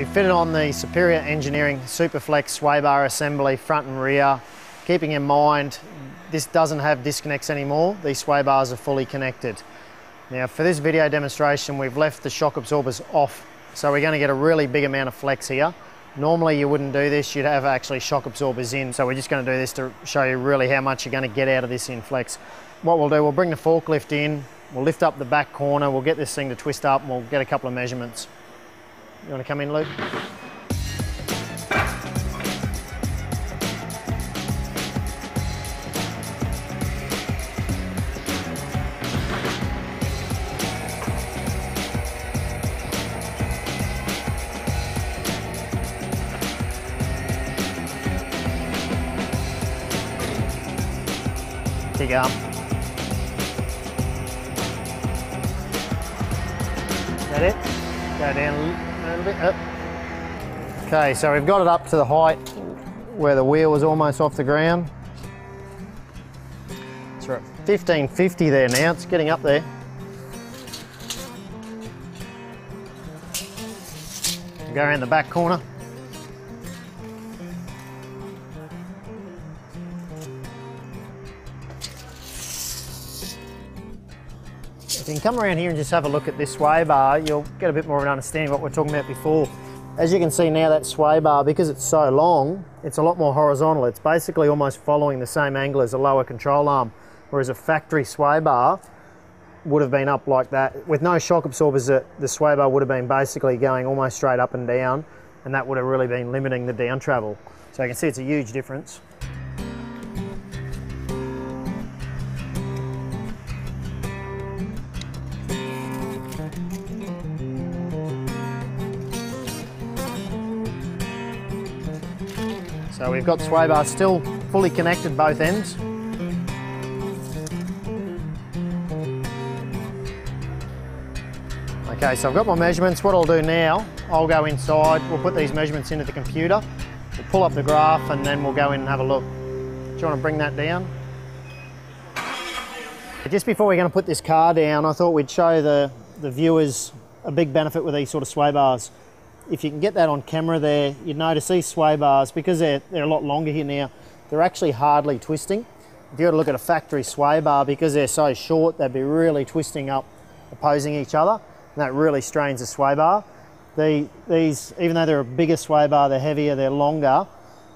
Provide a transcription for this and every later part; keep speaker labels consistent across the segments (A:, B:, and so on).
A: We've fitted on the Superior Engineering Superflex sway bar assembly front and rear. Keeping in mind, this doesn't have disconnects anymore. These sway bars are fully connected. Now for this video demonstration, we've left the shock absorbers off. So we're gonna get a really big amount of flex here. Normally you wouldn't do this, you'd have actually shock absorbers in. So we're just gonna do this to show you really how much you're gonna get out of this in flex. What we'll do, we'll bring the forklift in, we'll lift up the back corner, we'll get this thing to twist up and we'll get a couple of measurements. You wanna come in, Luke? Big arm. That it? Go down a bit. Up. Okay, so we've got it up to the height where the wheel was almost off the ground. So we're at 1550 there now, it's getting up there. Go around the back corner. If you can come around here and just have a look at this sway bar, you'll get a bit more of an understanding of what we're talking about before. As you can see now, that sway bar, because it's so long, it's a lot more horizontal. It's basically almost following the same angle as a lower control arm, whereas a factory sway bar would have been up like that. With no shock absorbers, the sway bar would have been basically going almost straight up and down, and that would have really been limiting the down travel. So you can see it's a huge difference. So we've got sway bars still fully connected both ends. Okay, so I've got my measurements. What I'll do now, I'll go inside, we'll put these measurements into the computer, we'll pull up the graph and then we'll go in and have a look. Do you want to bring that down? Just before we're going to put this car down, I thought we'd show the, the viewers a big benefit with these sort of sway bars. If you can get that on camera there, you'd notice these sway bars, because they're, they're a lot longer here now, they're actually hardly twisting. If you were to look at a factory sway bar, because they're so short, they'd be really twisting up, opposing each other, and that really strains the sway bar. The, these, even though they're a bigger sway bar, they're heavier, they're longer,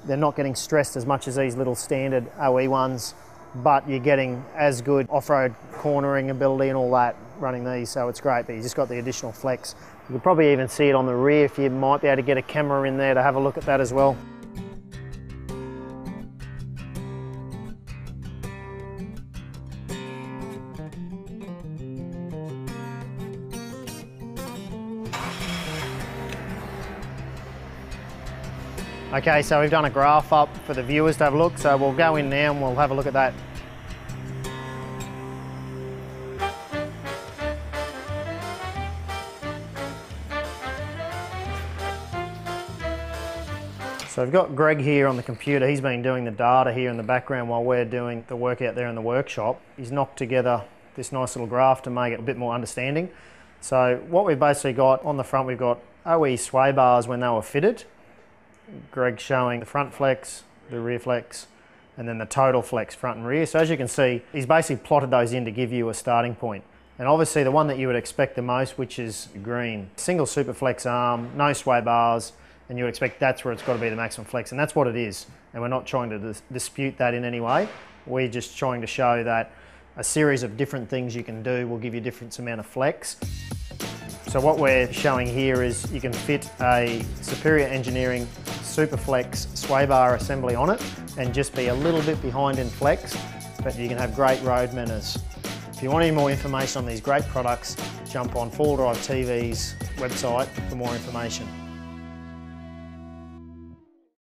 A: they're not getting stressed as much as these little standard OE ones, but you're getting as good off-road cornering ability and all that running these, so it's great, but you just got the additional flex. You could probably even see it on the rear if you might be able to get a camera in there to have a look at that as well. Okay, so we've done a graph up for the viewers to have a look, so we'll go in now and we'll have a look at that. So I've got Greg here on the computer. He's been doing the data here in the background while we're doing the work out there in the workshop. He's knocked together this nice little graph to make it a bit more understanding. So what we've basically got on the front, we've got OE sway bars when they were fitted. Greg showing the front flex, the rear flex, and then the total flex front and rear. So as you can see, he's basically plotted those in to give you a starting point. And obviously the one that you would expect the most, which is green. Single super flex arm, no sway bars, and you expect that's where it's got to be the maximum flex, and that's what it is. And we're not trying to dis dispute that in any way. We're just trying to show that a series of different things you can do will give you a different amount of flex. So what we're showing here is you can fit a Superior Engineering Superflex sway bar assembly on it and just be a little bit behind in flex, but you can have great road manners. If you want any more information on these great products, jump on 4Wheel Drive TV's website for more information.